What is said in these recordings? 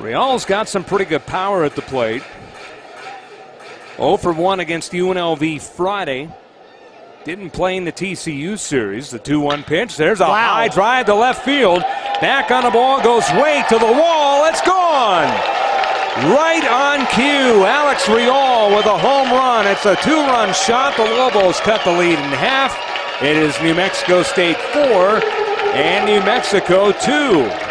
Real's got some pretty good power at the plate. 0 for 1 against UNLV Friday. Didn't play in the TCU series. The 2 1 pitch. There's a wow. high drive to left field. Back on the ball, goes way to the wall. It's gone. Right on cue. Alex Real with a home run. It's a two run shot. The Lobos cut the lead in half. It is New Mexico State 4 and New Mexico 2.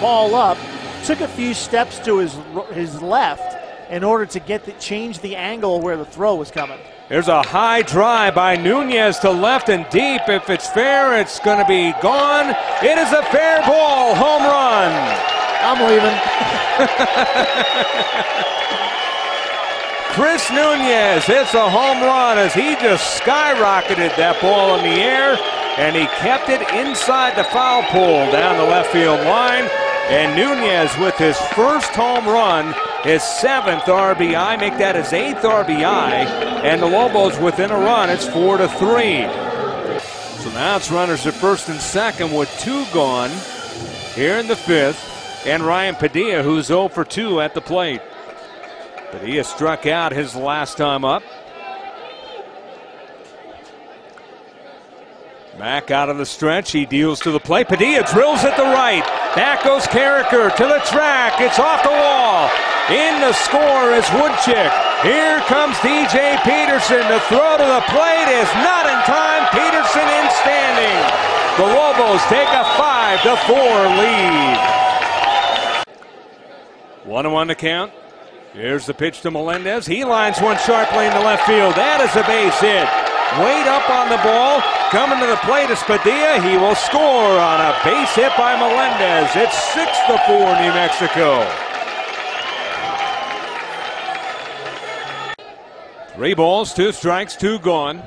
Ball up. Took a few steps to his, his left in order to get the, change the angle where the throw was coming. There's a high drive by Nunez to left and deep. If it's fair, it's going to be gone. It is a fair ball. Home run. I'm leaving. Chris Nunez hits a home run as he just skyrocketed that ball in the air and he kept it inside the foul pole down the left field line. And Nunez with his first home run his seventh RBI, make that his eighth RBI, and the Lobos within a run. It's four to three. So now it's runners at first and second with two gone here in the fifth, and Ryan Padilla, who's 0 for 2 at the plate. Padilla struck out his last time up. Back out of the stretch. He deals to the plate. Padilla drills at the right. Back goes Carriker to the track. It's off the wall. In the score is Woodchick. Here comes DJ Peterson. The throw to the plate is not in time. Peterson in standing. The Lobos take a 5 to 4 lead. 1 1 to count. Here's the pitch to Melendez. He lines one sharply in the left field. That is a base hit. Wait up on the ball. Coming to the plate is Padilla. He will score on a base hit by Melendez. It's 6 to 4 New Mexico. Three balls, two strikes, two gone.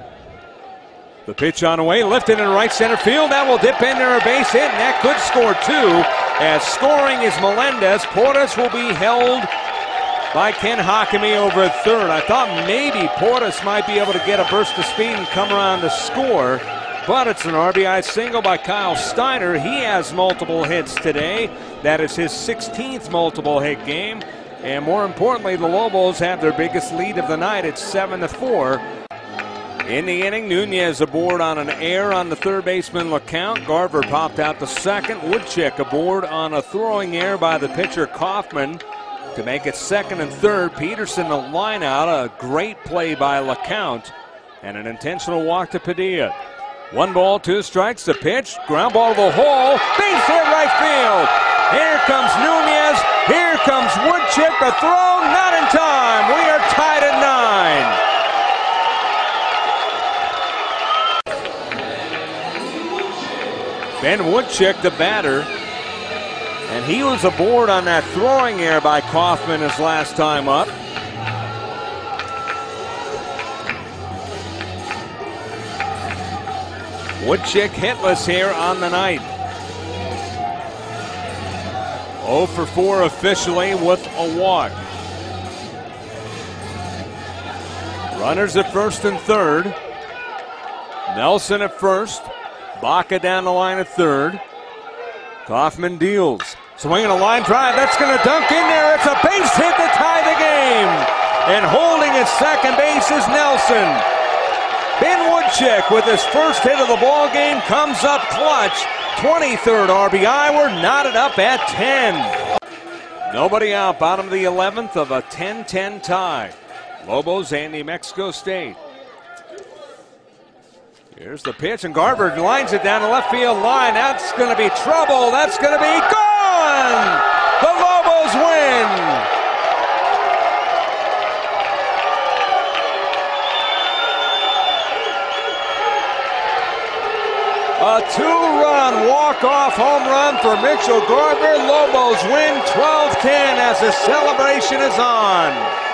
The pitch on the way, lifted in right center field. That will dip in there a base hit, and that could score two. As scoring is Melendez. Portis will be held by Ken Hockamy over at third. I thought maybe Portis might be able to get a burst of speed and come around to score, but it's an RBI single by Kyle Steiner. He has multiple hits today. That is his 16th multiple hit game. And more importantly, the Lobos have their biggest lead of the night. It's 7 to 4. In the inning, Nunez aboard on an air on the third baseman LeCount. Garver popped out the second. Woodchick aboard on a throwing air by the pitcher Kaufman to make it second and third. Peterson the line out. A great play by LeCount and an intentional walk to Padilla. One ball, two strikes. The pitch, ground ball to the hole. Base hit right field. Here comes Nunez. Here comes Woodchick. The throw, not in time. We are tied at nine. Ben Woodchick, the batter. And he was aboard on that throwing error by Kaufman his last time up. Woodchick hitless here on the night. 0 for 4 officially with a walk. Runners at first and third. Nelson at first. Baca down the line at third. Kaufman deals. Swinging a line drive. That's going to dunk in there. It's a base hit to tie the game. And holding at second base is Nelson. Ben Woodchick with his first hit of the ball game comes up clutch 23rd RBI. We're knotted up at 10. Nobody out. Bottom of the 11th of a 10 10 tie. Lobos and New Mexico State. Here's the pitch, and Garver lines it down the left field line. That's going to be trouble. That's going to be gone. The Lobos win. A two-run walk-off home run for Mitchell Garver. Lobos win 12-10 as the celebration is on.